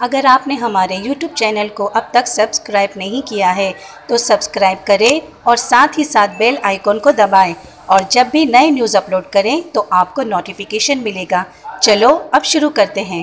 अगर आपने हमारे YouTube चैनल को अब तक सब्सक्राइब नहीं किया है तो सब्सक्राइब करें और साथ ही साथ बेल आइकॉन को दबाएँ। और जब भी नए न्यूज़ अपलोड करें तो आपको नोटिफिकेशन मिलेगा। चलो, अब शुरू करते हैं।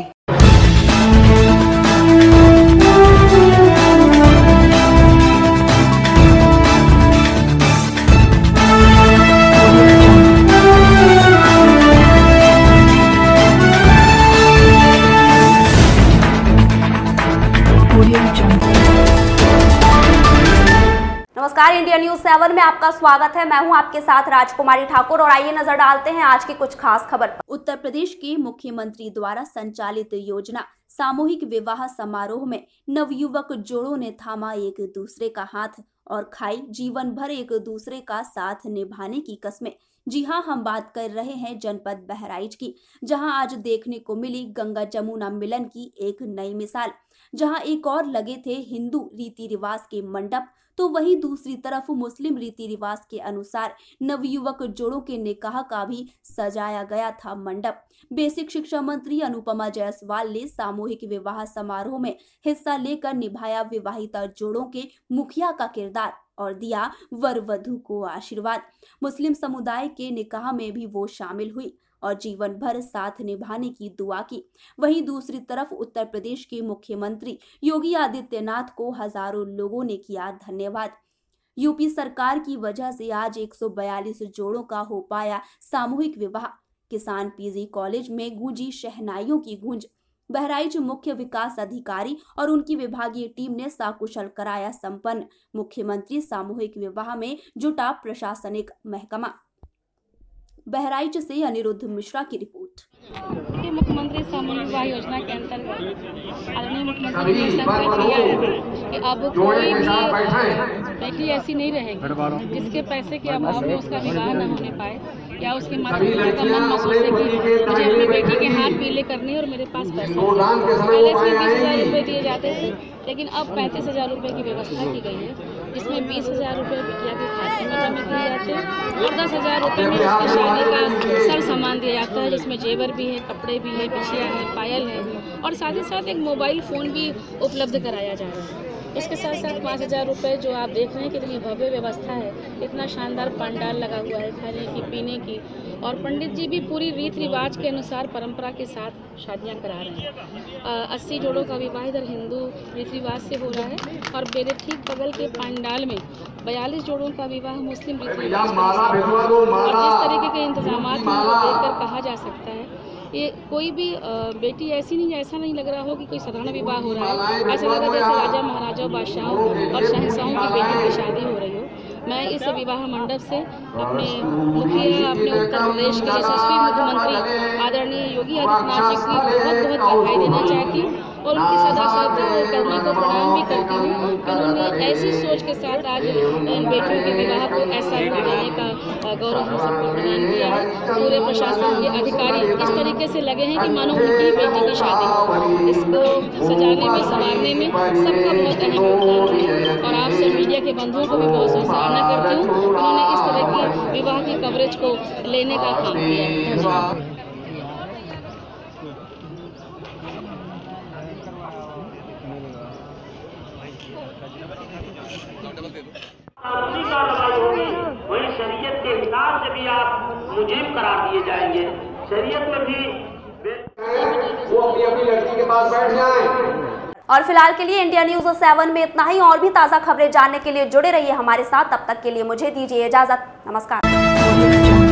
नमस्कार इंडिया न्यूज़ सेवन में आपका स्वागत है। मैं हूँ आपके साथ राजकुमारी ठाकुर और आइए नज़र डालते हैं आज की कुछ खास खबर पर। उत्तर प्रदेश के मुख्यमंत्री द्वारा संचालित योजना सामूहिक विवाह समारोह में नवयुवक जोड़ों ने थामा एक दूसरे का हाथ और खाई जीवन भर एक दूसरे का साथ निभाने की कस्में। जी हाँ हम बात कर रहे हैं जनपद बहराइच की जहाँ आज देखने को मिली गंगा जमुना मिलन की एक नई मिसाल। जहाँ एक और लगे थे हिंदू रीति रिवाज के मंडप तो वहीं दूसरी तरफ़ मुस्लिम रीति रिवाज के अनुसार नवयुवक जोड़ों के निकाह का भी सजाया गया था मंडप। बेसिक शिक्षा मंत्री अनुपमा जायसवाल ने सामूहिक विवाह समारोह में हिस्सा लेकर निभाया विवाहिता जोड़ों के मुखिया का किरदार और दिया वर वधु को आशीर्वाद। मुस्लिम समुदाय के निकाह में भी वो शामिल हुई। और जीवन भर साथ निभाने की दुआ की। वहीं दूसरी तरफ़ उत्तर प्रदेश के मुख्यमंत्री योगी आदित्यनाथ को हज़ारों लोगों ने किया धन्यवाद। यूपी सरकार की वजह से आज 142 जोड़ों का हो पाया सामूहिक विवाह। किसान पीजी कॉलेज में गूंजी शहनाइयों की गूंज। बहराइच मुख्य विकास अधिकारी और उनकी विभागीय टीम ने साकुशल कराया संपन्न। मुख्यमंत्री सामूहिक विवाह में जुटा प्रशासनिक महकमा। बहराइच से अनिरुद्ध मिश्रा की रिपोर्ट। मुख्यमंत्री सामूहिक विवाह योजना के अंतर्गत आदरणीय मुख्यमंत्री ने संकल्प लिया है। कि अब कोई भी बेटी ऐसी नहीं रहेगी। जिसके पैसे के अभाव में उसका विवाह न होने पाए या उसके माता पिता का मन न सोचे कि मुझे अपनी बेटी के हाथ पीले करने और मेरे पास पैसे नहीं। पहले इसमें बीस हज़ार रुपये दिए जाते थे लेकिन अब पैंतीस हज़ार रुपये की व्यवस्था की गई है जिसमें बीस हज़ार रुपये बिटिया के खाते में जमा किए जाते हैं। और दस हज़ार रुपये में उसकी शादी का सर सामान दिया जाता है, जिसमें जेवर भी है, कपड़े भी है, बिछिया है, पायल है, और साथ ही साथ एक मोबाइल फ़ोन भी उपलब्ध कराया जा रहा है। इसके साथ साथ पाँच हज़ार रुपये जो आप देख रहे हैं कितनी भव्य व्यवस्था है। इतना शानदार पंडाल लगा हुआ है खाने की पीने की। और पंडित जी भी पूरी रीत रिवाज के अनुसार परंपरा के साथ शादियाँ करा रहे हैं। अस्सी जोड़ों का विवाह इधर हिंदू रीति रिवाज से हो रहा है और मेरे ठीक बगल के पंडाल में बयालीस जोड़ों का विवाह मुस्लिम रीति रिवाज। और जिस तरीके के इंतज़ाम देखकर कहा जा सकता है ये कोई भी बेटी ऐसी नहीं ऐसा नहीं लग रहा हो कि कोई साधारण विवाह हो रहा है। ऐसा लग रहा है जैसे राजा महाराजा बादशाहों और शहंशाहों की बेटी की शादी हो रही हो। मैं इस विवाह मंडप से अपने मुखिया, अपने उत्तर प्रदेश के यशस्वी मुख्यमंत्री आदरणीय योगी आदित्यनाथ जी की बहुत बहुत बधाई देना चाहती हूँ और उनकी सदा श्रद्धा और को प्रणाम भी करती हूँ। ऐसी सोच के साथ आज अ, बेटियों के विवाह को ऐसा देने का गौरव हम सबको प्रदान किया है। पूरे प्रशासन के अधिकारी इस तरीके से लगे हैं कि मानो उनकी बेटी की शादी हो। इसको सजाने में संवारने में सबका बहुत अहम योगदान है। और आपसे मीडिया के बंधुओं को भी बहुत सराहना करती हूँ उन्होंने इस तरह की विवाह की कवरेज को लेने का काम किया धन्यवाद कानूनी कार्रवाई होगी वही शरीयत के से भी आप मुजीब करार दिए जाएँगे, शरीयत में भी वो अपनी अपनी लड़की के पास बैठ जाए। और फ़िलहाल के लिए इंडिया न्यूज़ सेवन में इतना ही। और भी ताज़ा खबरें जानने के लिए जुड़े रहिए हमारे साथ। तब तक के लिए मुझे दीजिए इजाज़त। नमस्कार।